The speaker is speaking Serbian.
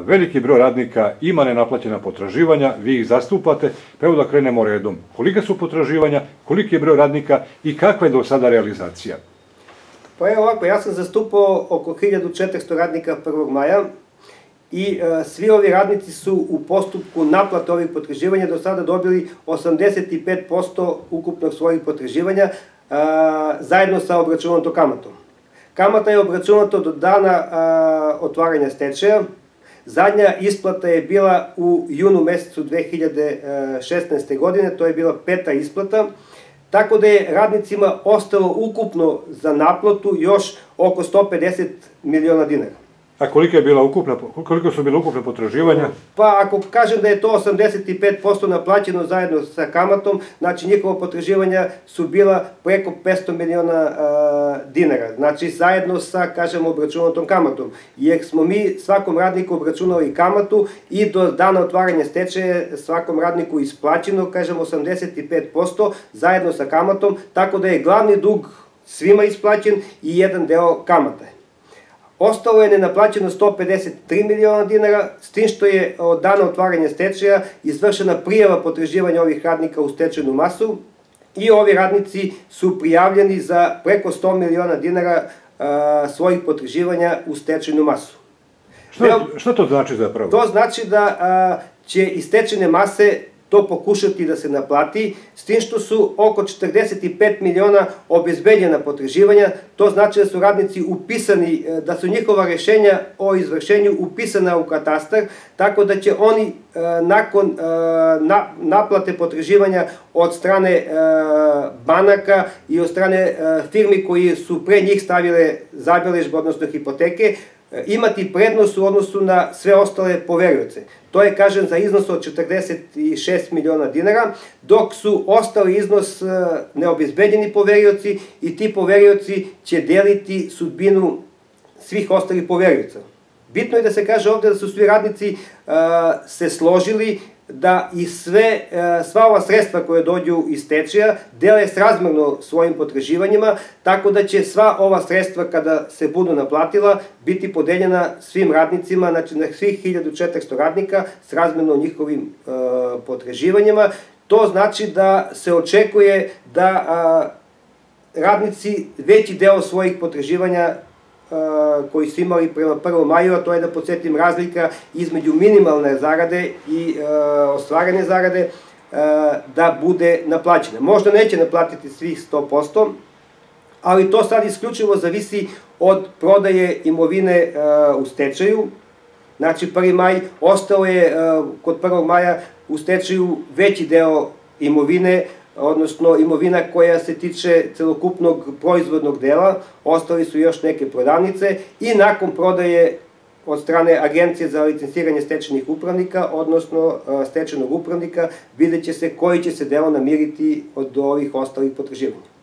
veliki broj radnika ima nenaplaćena potraživanja, vi ih zastupate, pa evo da krenemo redom. Kolika su potraživanja, koliki je broj radnika i kakva je do sada realizacija? Pa evo ovako, ja sam zastupao oko 1400 radnika 1. maja i e, svi ovi radnici su u postupku naplate ovih potraživanja do sada dobili 85% ukupnog svojih potraživanja e, zajedno sa obračunatom kamatom. Kamata je obračunata do dana a, otvaranja stečaja. Zadnja isplata je bila u junu mesecu 2016. godine, to je bila peta isplata, tako da je radnicima ostalo ukupno za naplatu još oko 150 miliona dinara. A kolika je bila ukupna, koliko su bile ukupne potraživanja? Pa ako kažem da je to 85% naplaćeno zajedno sa kamatom, znači njihova potraživanja su bila preko 500 miliona uh, dinara. Znači zajedno sa, kažem, obračunatom kamatom. Jer smo mi svakom radniku obračunali kamatu i do dana otvaranja stečaje svakom radniku isplaćeno, kažem, 85% zajedno sa kamatom, tako da je glavni dug svima isplaćen i jedan deo kamata. Ostalo je nenaplaćeno 153 miliona dinara, s tim što je od dana otvaranja stečaja izvršena prijava potraživanja ovih radnika u stečajnu masu i ovi radnici su prijavljeni za preko 100 miliona dinara a, svojih potraživanja u stečajnu masu. Šta, šta to znači zapravo? To znači da a, će iz stečajne mase to pokušati da se naplati, s tim što su oko 45 miliona obezbeljena potraživanja, to znači da su radnici upisani, e, da su njihova rešenja o izvršenju upisana u katastar, tako da će oni e, nakon e, naplate potraživanja od strane banaka i od strane firmi koji su pre njih stavile zabeležbe, odnosno hipoteke, imati prednost u odnosu na sve ostale poverioce. To je, kažem, za iznos od 46 miliona dinara, dok su ostali iznos e, neobezbeđeni poverioci i ti poverioci će deliti sudbinu svih ostalih poverioca. Bitno je da se kaže ovde da su svi radnici uh, se složili da i sve, e, sva ova sredstva koje dođu iz tečija dele srazmerno svojim potraživanjima, tako da će sva ova sredstva kada se budu naplatila biti podeljena svim radnicima, znači na svih 1400 radnika srazmerno njihovim e, potraživanjima. To znači da se očekuje da radnici veći deo svojih potraživanja koji su imali prema 1. maju, a to je da podsjetim razlika između minimalne zarade i ostvarene zarade, da bude naplaćena. Možda neće naplatiti svih 100%, ali to sad isključivo zavisi od prodaje imovine u stečaju. Znači, 1. maj ostao je kod 1. maja u stečaju veći deo imovine, odnosno imovina koja se tiče celokupnog proizvodnog dela, ostali su još neke prodavnice i nakon prodaje od strane Agencije za licenciranje stečenih upravnika, odnosno stečenog upravnika, vidjet će se koji će se deo namiriti od ovih ostalih potraživanja.